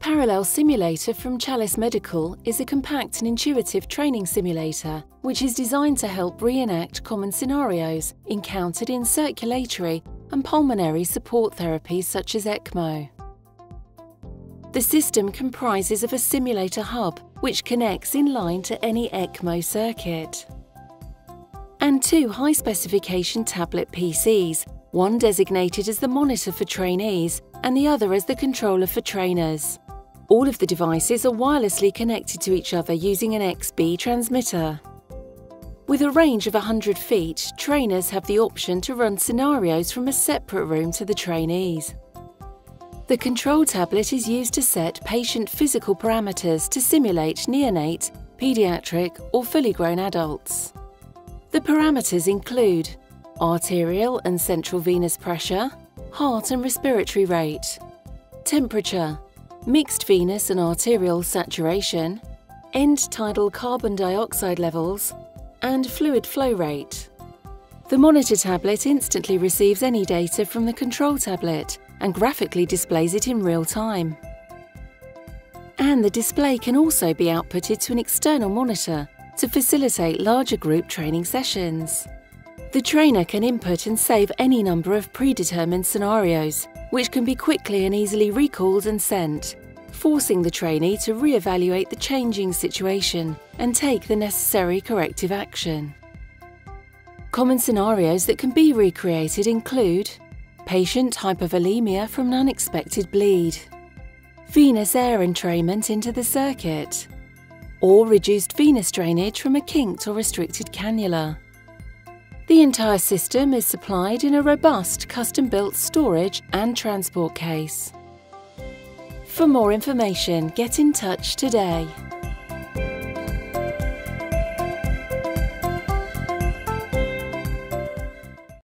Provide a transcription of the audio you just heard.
Parallel Simulator from Chalice Medical is a compact and intuitive training simulator which is designed to help reenact common scenarios encountered in circulatory and pulmonary support therapies such as ECMO. The system comprises of a simulator hub which connects in line to any ECMO circuit and two high-specification tablet PCs, one designated as the monitor for trainees and the other as the controller for trainers. All of the devices are wirelessly connected to each other using an XBee transmitter. With a range of 100 feet, trainers have the option to run scenarios from a separate room to the trainees. The control tablet is used to set patient physical parameters to simulate neonate, paediatric or fully grown adults. The parameters include arterial and central venous pressure, heart and respiratory rate, temperature, mixed venous and arterial saturation, end tidal carbon dioxide levels, and fluid flow rate. The monitor tablet instantly receives any data from the control tablet and graphically displays it in real time. And the display can also be outputted to an external monitor to facilitate larger group training sessions. The trainer can input and save any number of predetermined scenarios, which can be quickly and easily recalled and sent, forcing the trainee to re-evaluate the changing situation and take the necessary corrective action. Common scenarios that can be recreated include patient hypovolemia from an unexpected bleed, venous air entrainment into the circuit, or reduced venous drainage from a kinked or restricted cannula. The entire system is supplied in a robust custom-built storage and transport case. For more information, get in touch today.